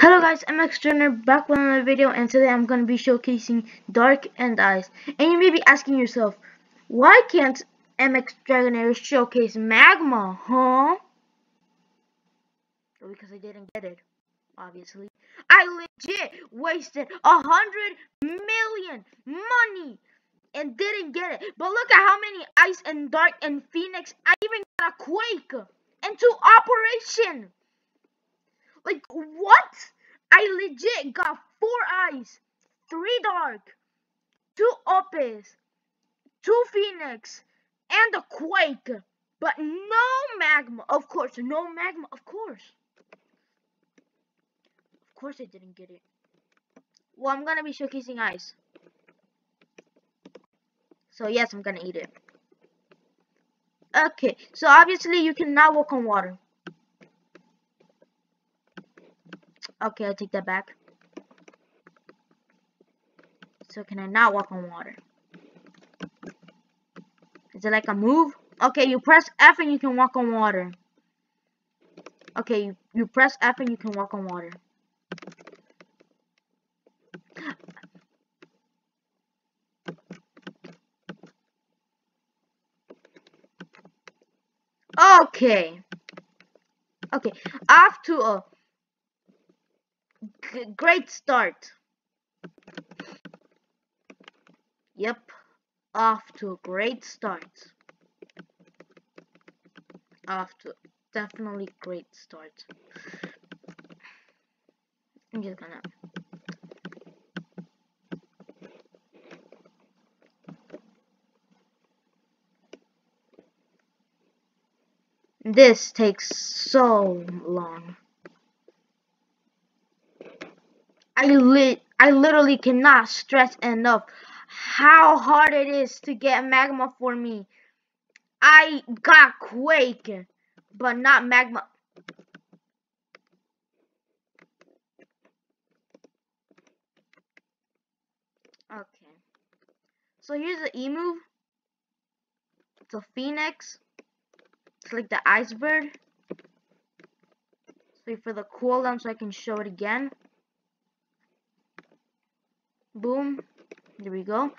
Hello guys, I'm X Turner back with another video and today I'm going to be showcasing Dark and Ice. And you may be asking yourself, why can't MX Dragonair showcase Magma, huh? Because I didn't get it, obviously. I legit wasted a hundred million money and didn't get it. But look at how many Ice and Dark and Phoenix, I even got a Quake into operation. Like, what? I legit got four ice, three dark, two opus, two phoenix, and a quake. But no magma. Of course, no magma. Of course. Of course I didn't get it. Well, I'm gonna be showcasing ice. So yes, I'm gonna eat it. Okay, so obviously you cannot walk on water. Okay, I take that back. So can I not walk on water? Is it like a move? Okay, you press F and you can walk on water. Okay, you, you press F and you can walk on water. Okay. Okay, off to great start. Yep, off to a great start. Off to definitely great start. I'm just gonna This takes so long. I lit I literally cannot stress enough how hard it is to get magma for me. I got Quake, but not magma. Okay. So here's the E move. It's a Phoenix. It's like the iceberg. Wait for the cooldown so I can show it again. Boom. There we go.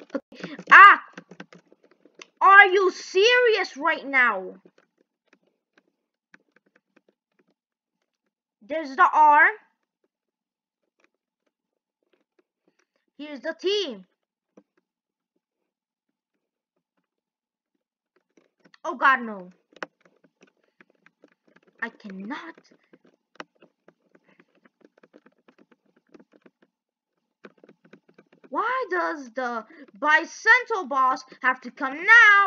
Okay. Ah! Are you serious right now? There's the R. Here's the T. Oh god, no. I cannot Why does the bicentennial boss have to come now?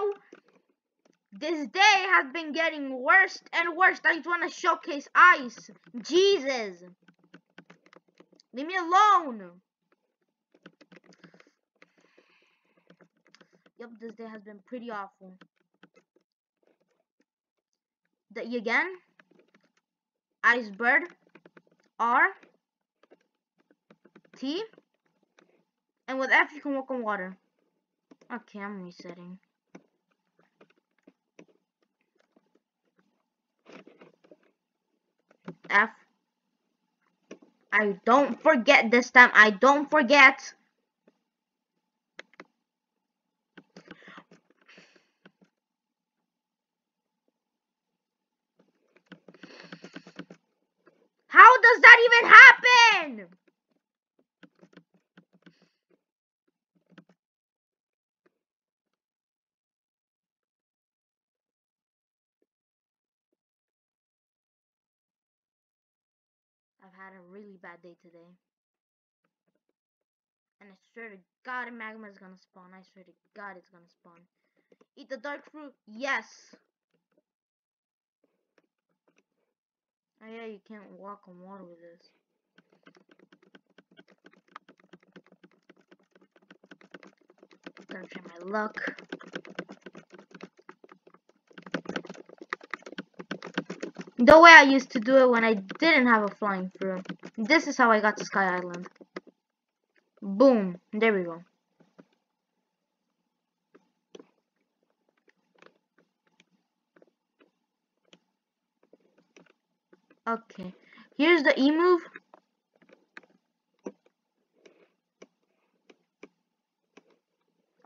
This day has been getting worse and worse. I just want to showcase ice. Jesus. Leave me alone. Yep, this day has been pretty awful. The E again. Iceberg. R. T. And with F, you can walk on water. Okay, I'm resetting. F. I don't forget this time. I don't forget. How does that even happen? I've had a really bad day today. And I swear to God, magma is gonna spawn. I swear to God, it's gonna spawn. Eat the dark fruit. Yes. Oh yeah, you can't walk on water with this. Gonna try my luck. The way I used to do it when I didn't have a flying through. This is how I got to Sky Island. Boom. There we go. Okay. Here's the E move.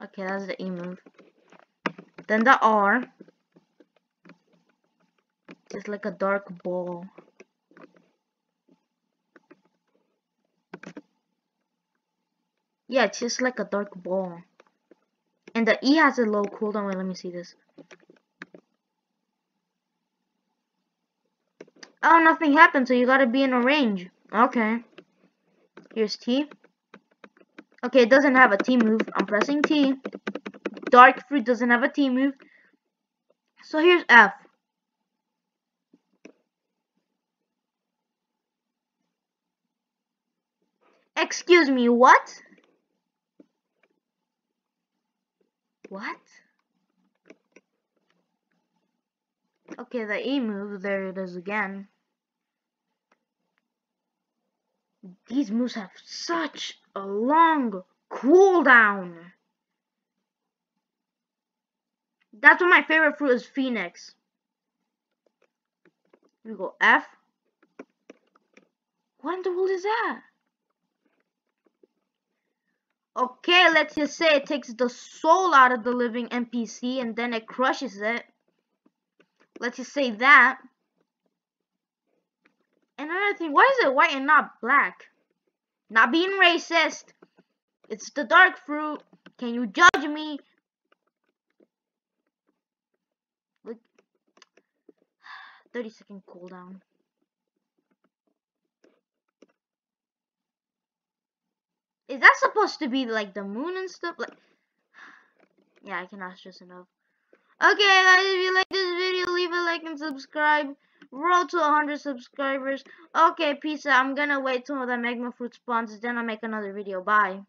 Okay, that's the E move. Then the R. Just like a dark ball. Yeah, it's just like a dark ball. And the E has a low cooldown. Wait, let me see this. Oh, nothing happened, so you gotta be in a range. Okay. Here's T. Okay, it doesn't have a T move. I'm pressing T. Dark Fruit doesn't have a T move. So here's F. Excuse me, what? What? Okay, the E move, there it is again. These moves have such a long cooldown. That's what my favorite fruit is Phoenix. We go F. What in the world is that? Okay, let's just say it takes the soul out of the living NPC and then it crushes it. Let's just say that. And another thing, why is it white and not black? Not being racist. It's the dark fruit. Can you judge me? Look. 30 second cooldown. That supposed to be like the moon and stuff? Like, yeah, I cannot stress enough. Okay, guys, if you like this video, leave a like and subscribe. Roll to 100 subscribers. Okay, peace out. I'm gonna wait till the magma fruit spawns, then I'll make another video. Bye.